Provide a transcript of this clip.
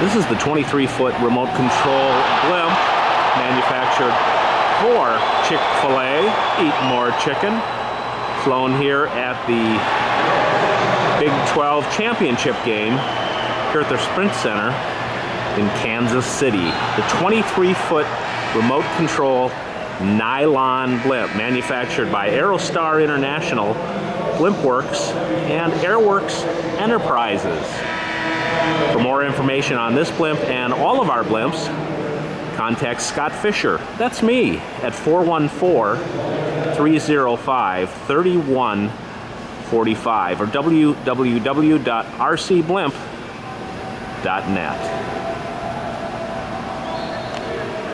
This is the 23-foot remote control blimp manufactured for Chick-fil-A. Eat more chicken. Flown here at the Big 12 championship game here at the Sprint Center in Kansas City. The 23-foot remote control nylon blimp manufactured by Aerostar International, Blimpworks, and Airworks Enterprises. For more information on this blimp and all of our blimps, contact Scott Fisher. That's me at 414-305-3145 or www.rcblimp.net.